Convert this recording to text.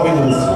Nove.